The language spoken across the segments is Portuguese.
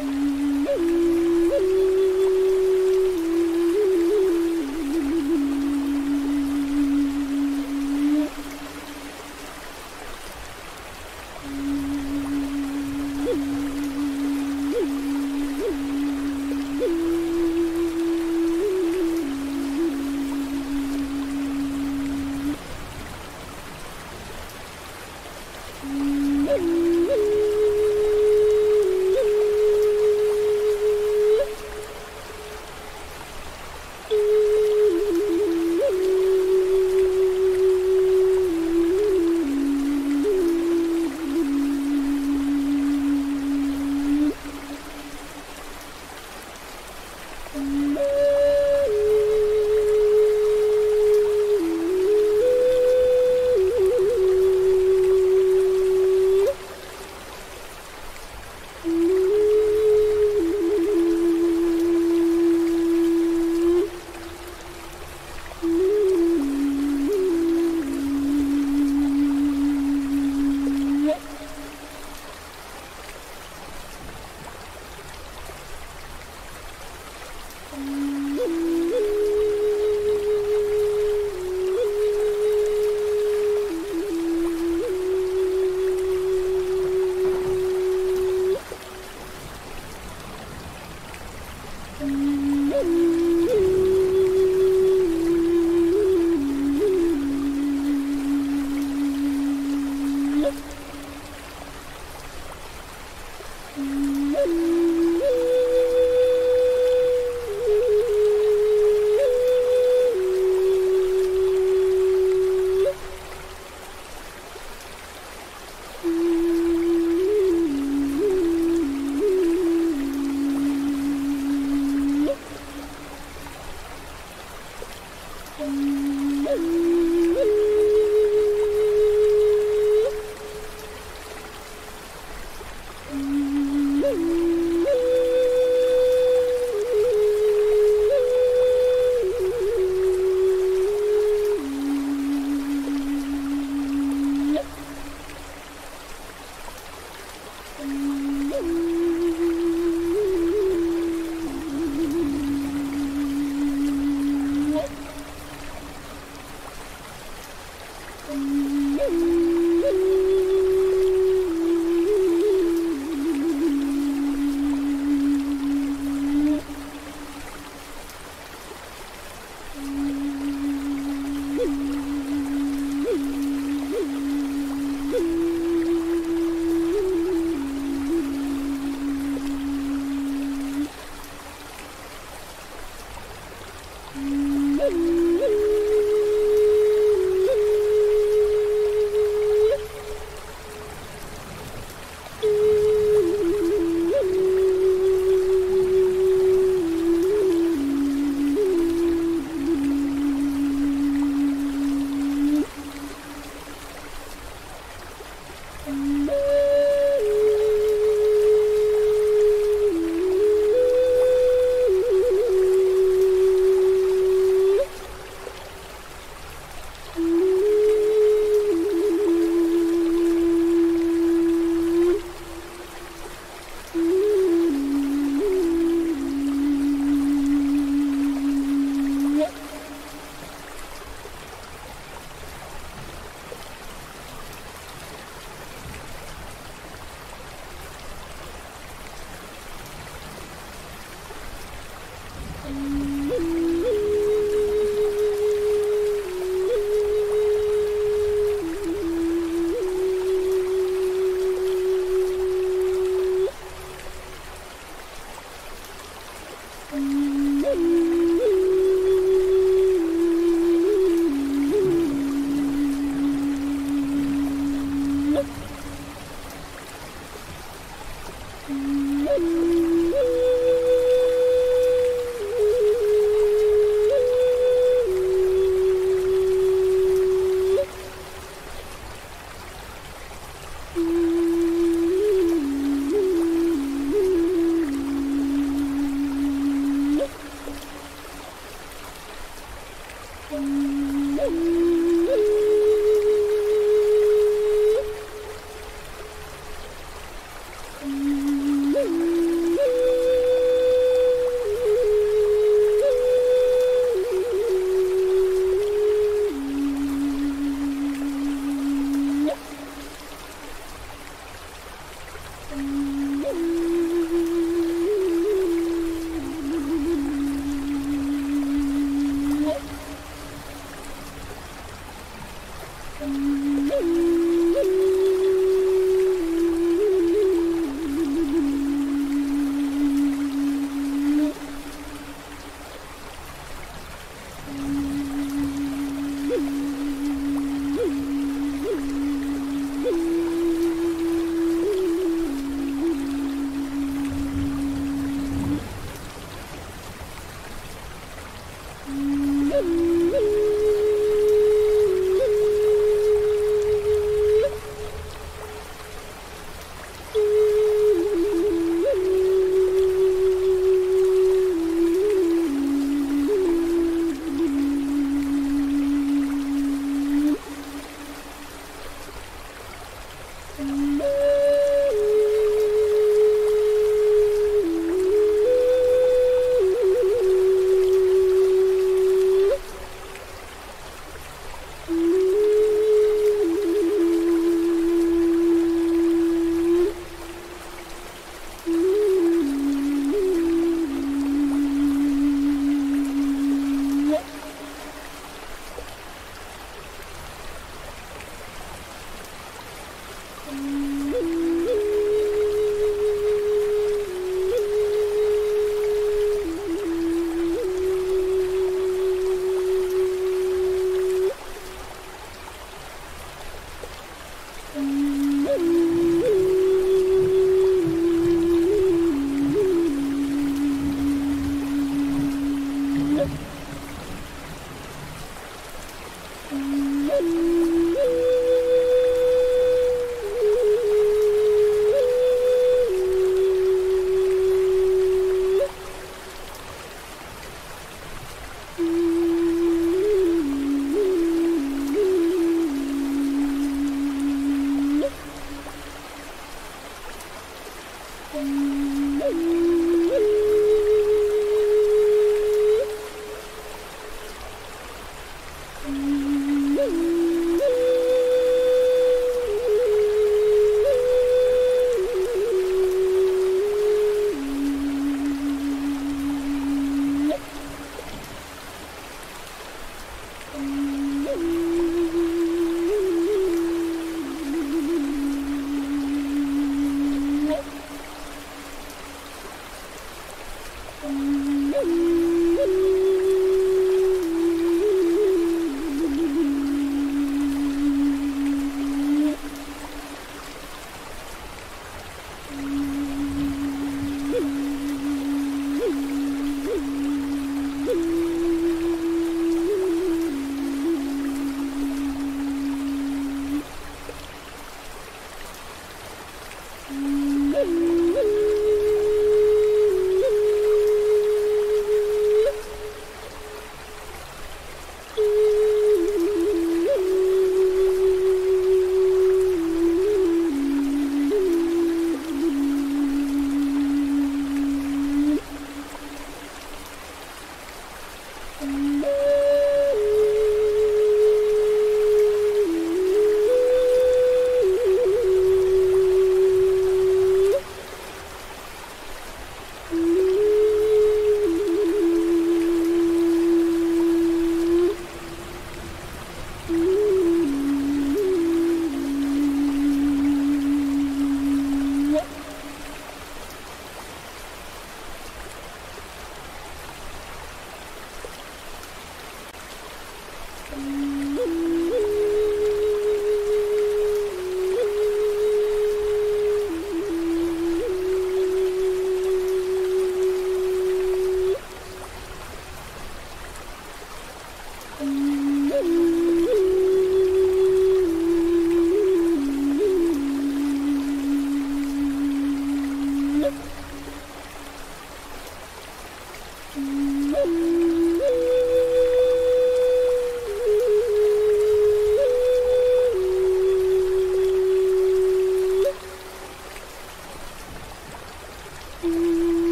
Mm-hmm.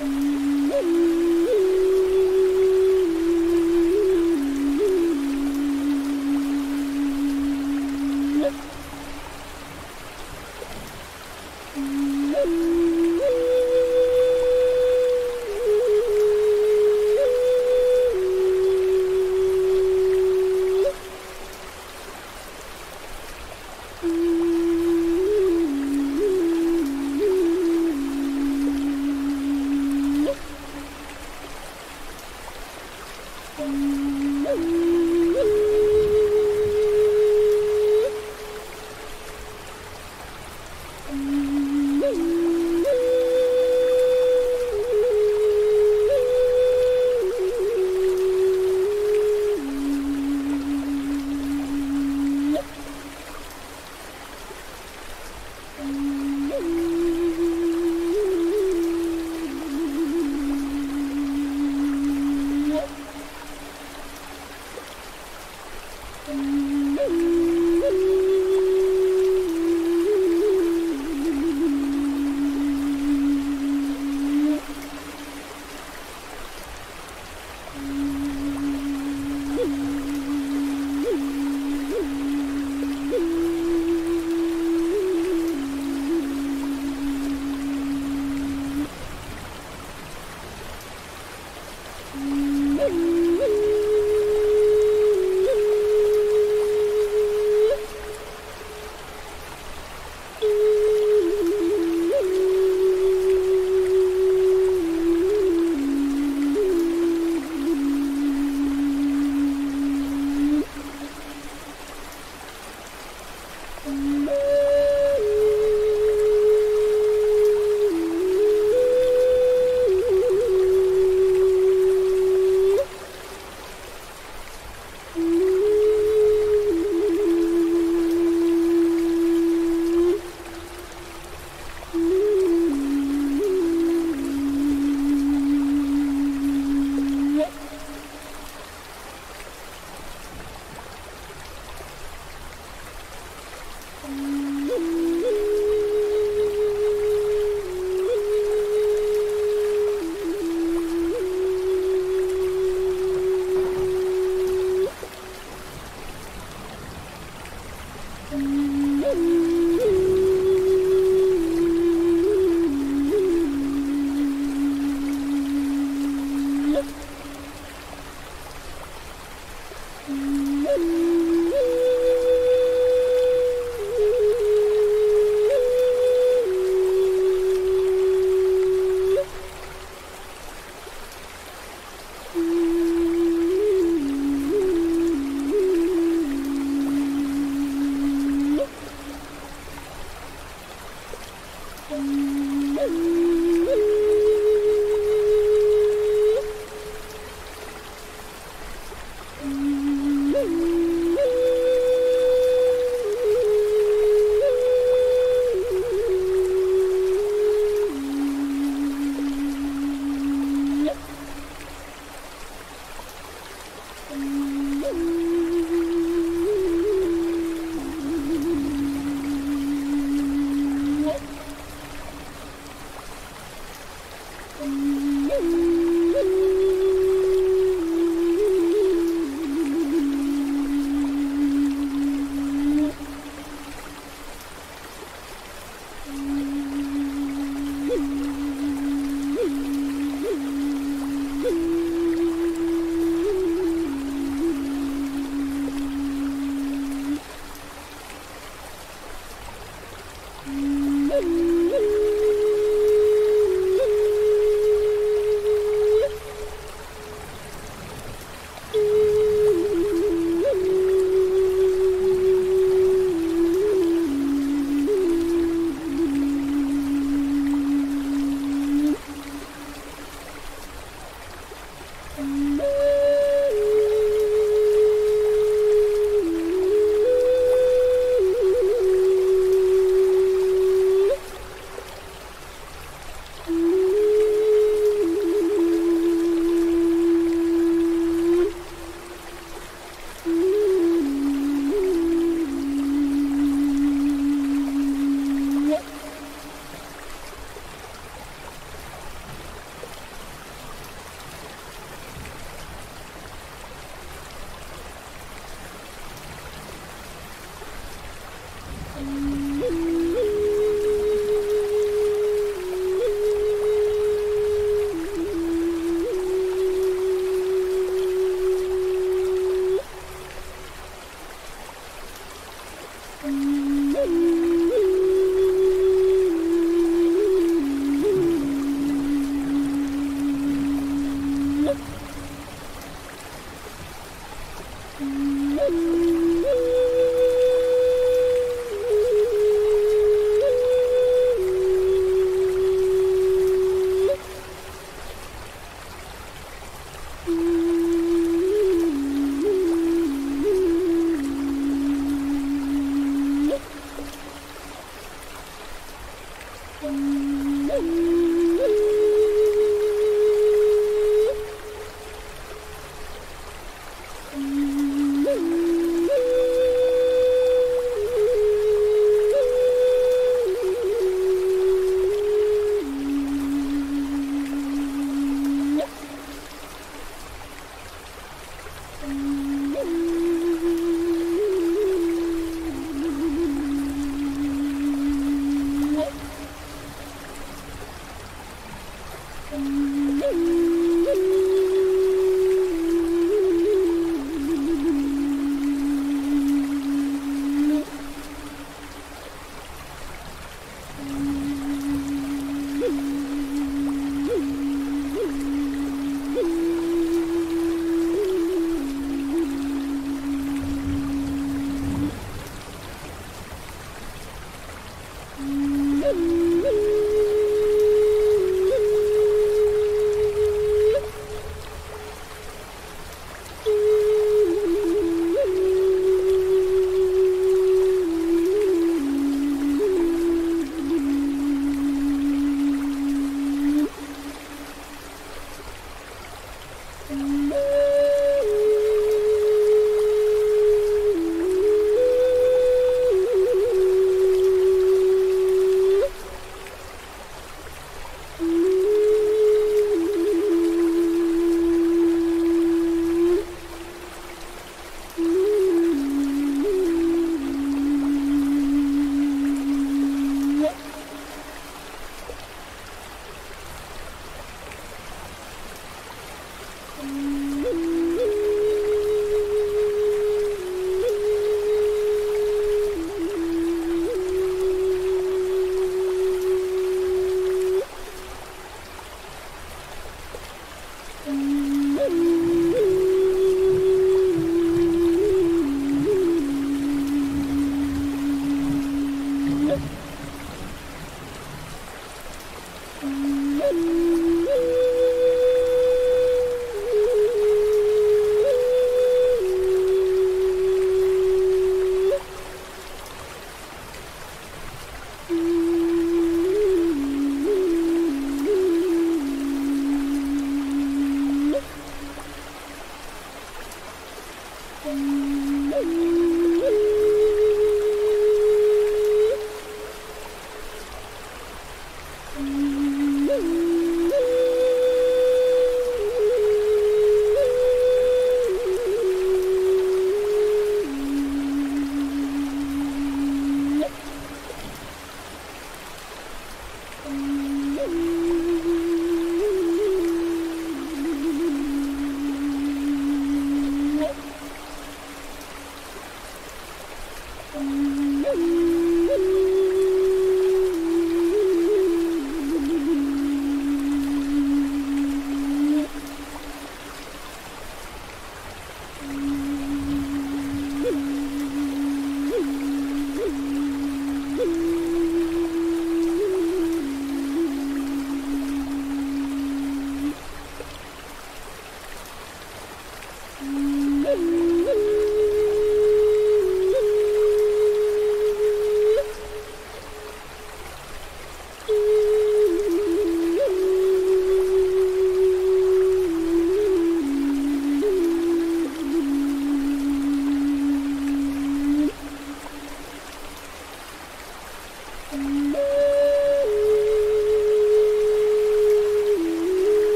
Música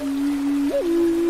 Mm-hmm.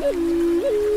Mm-hmm.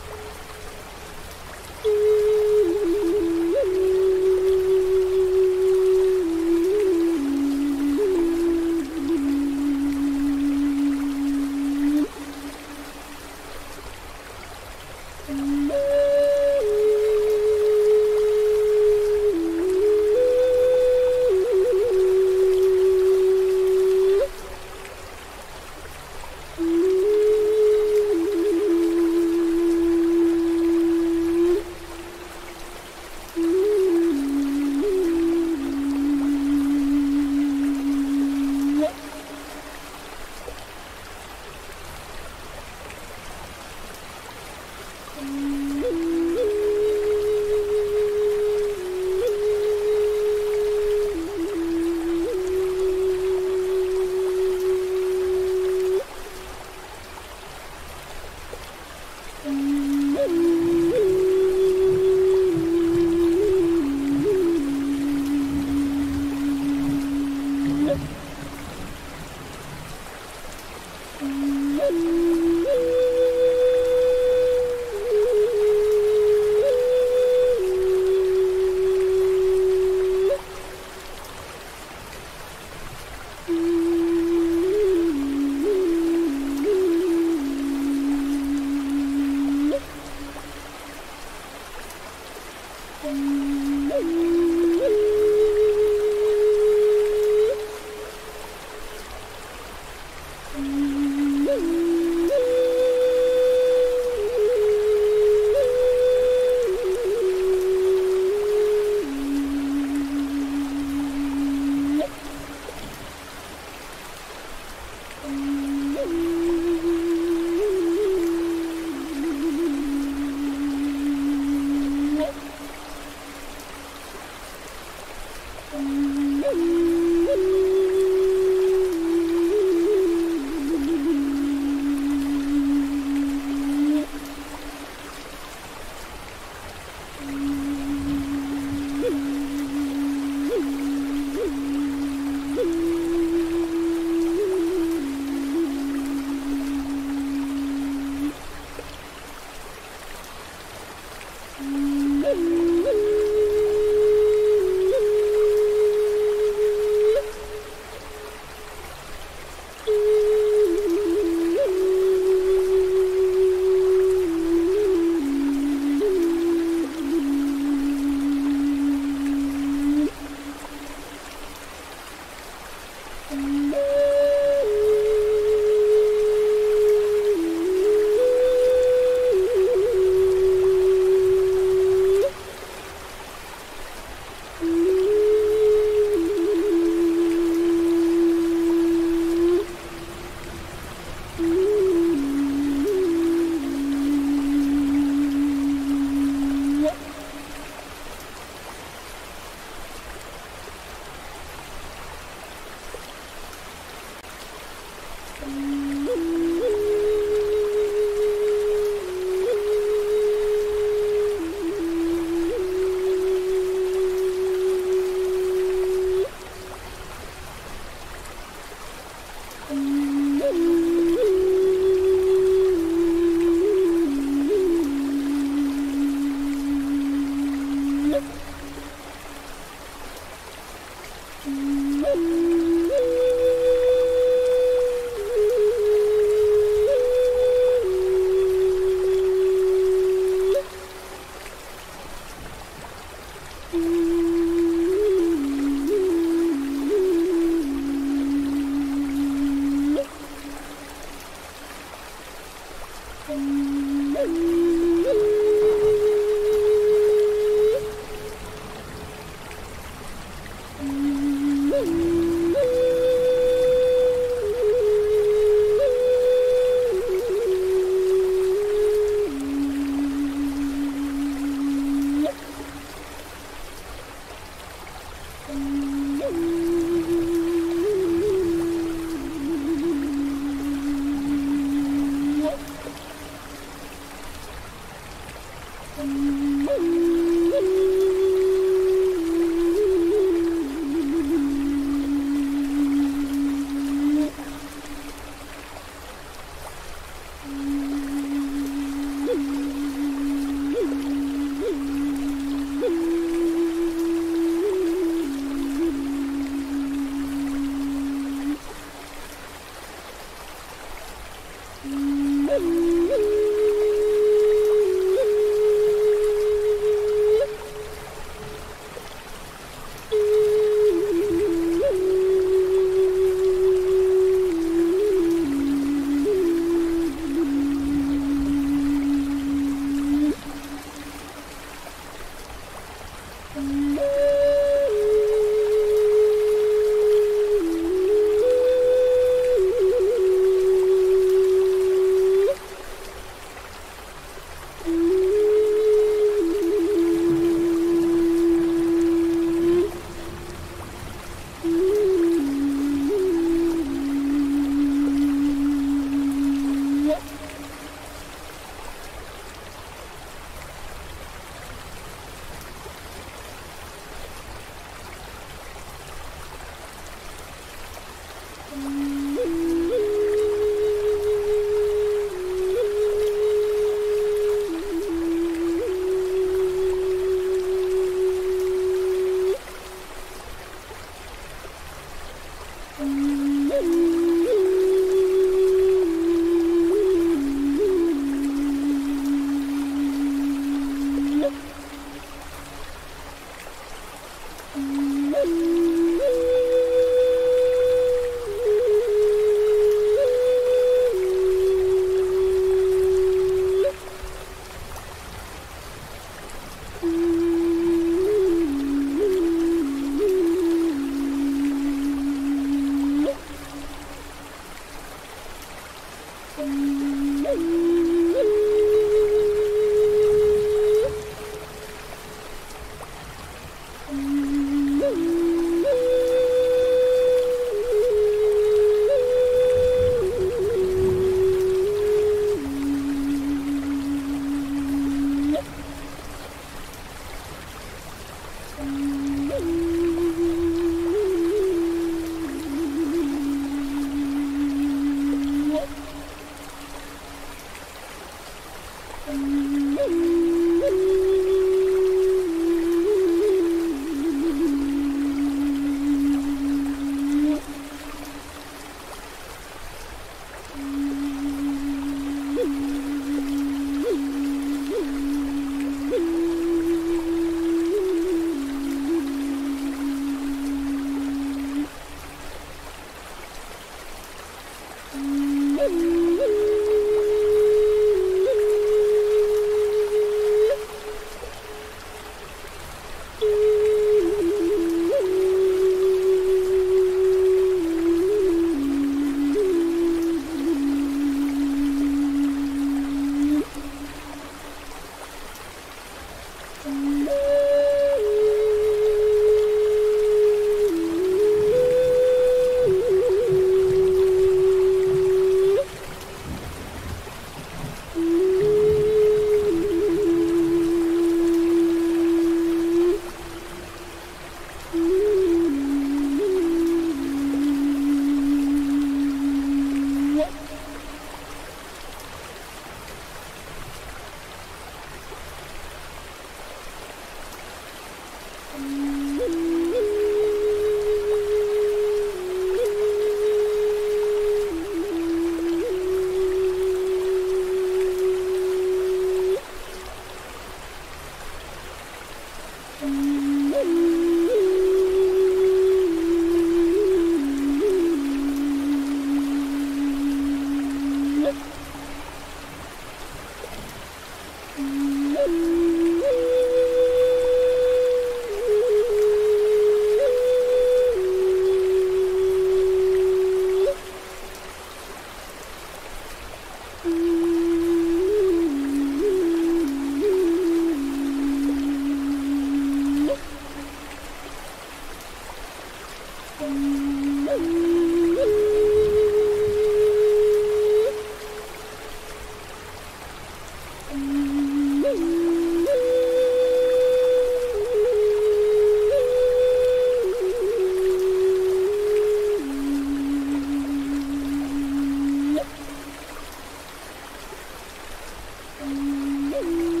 Bye.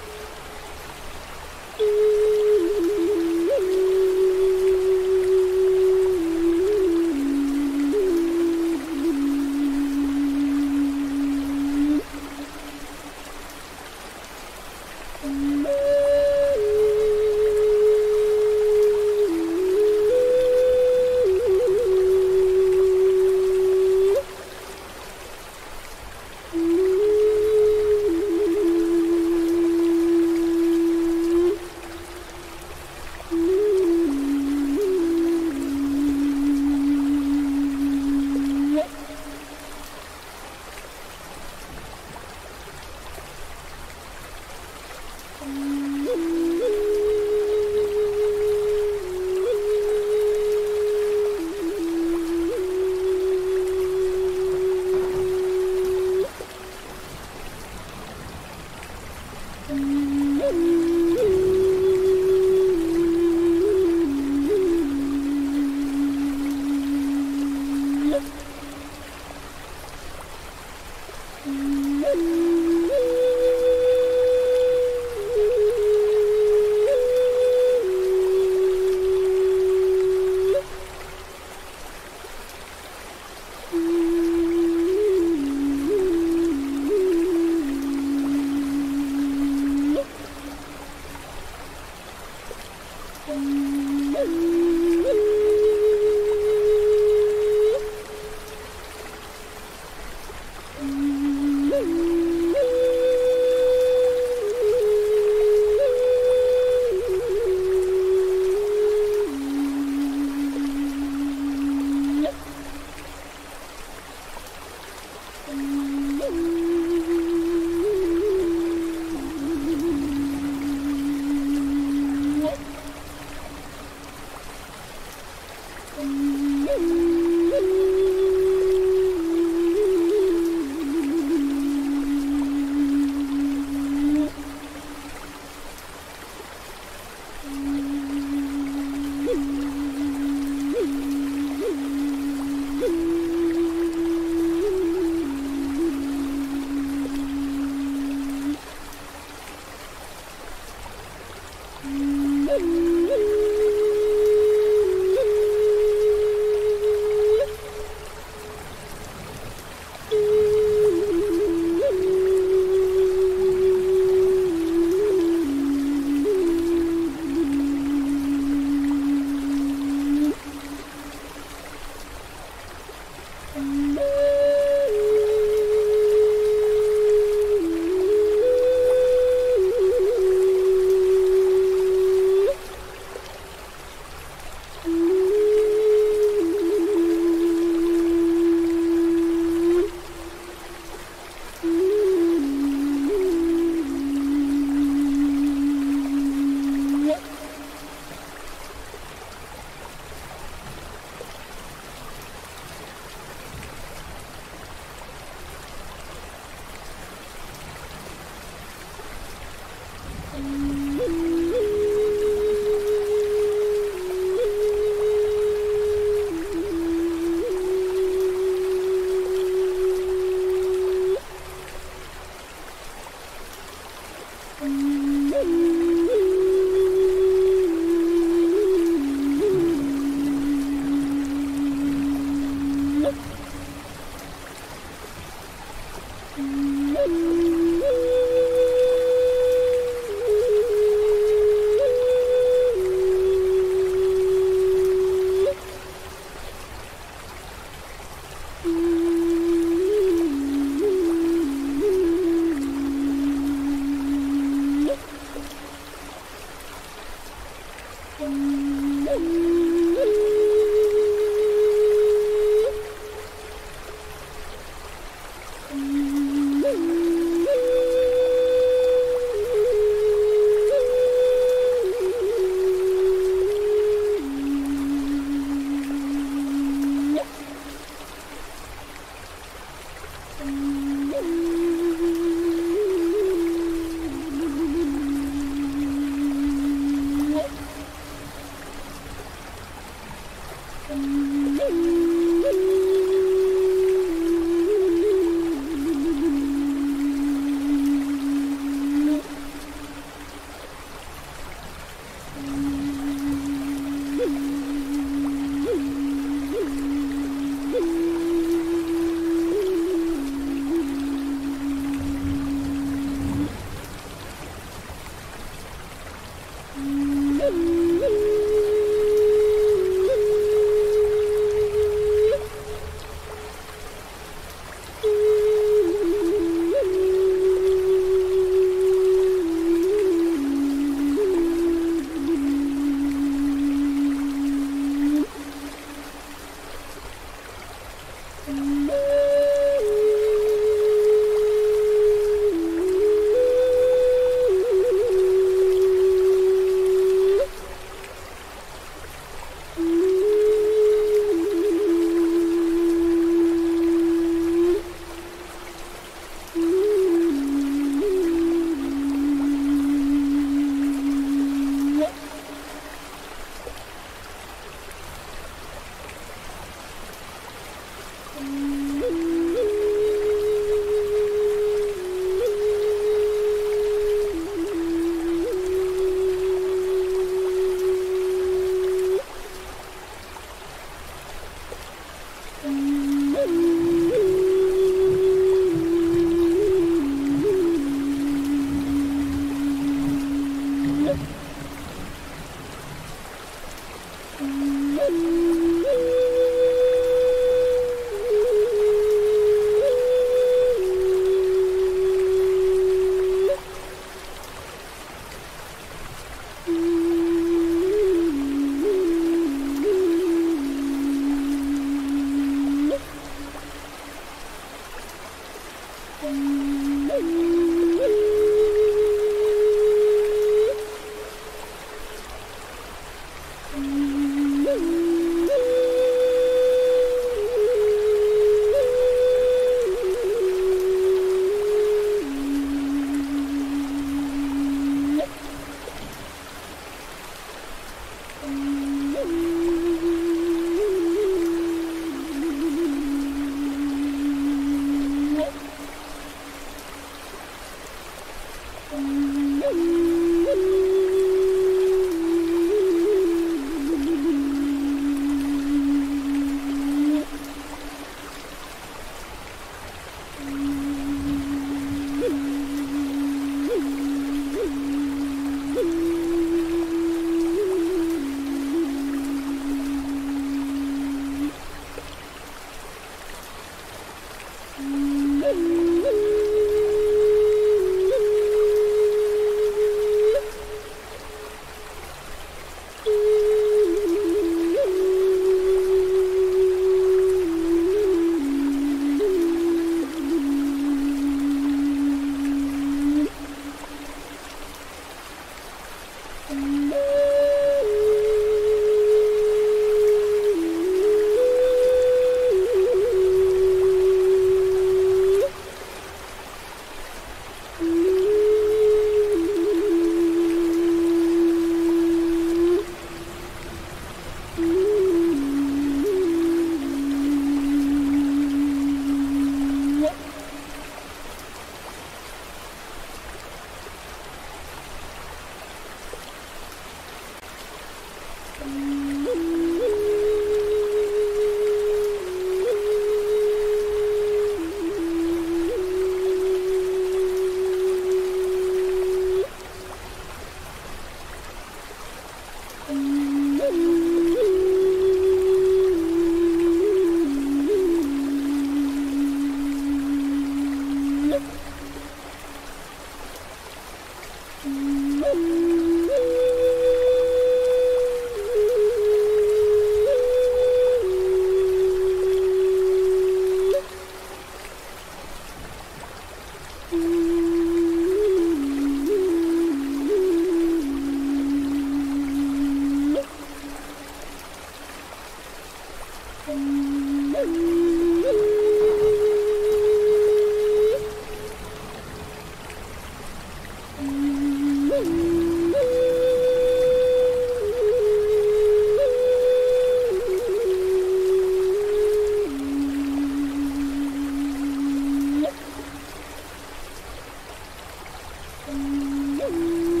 うん。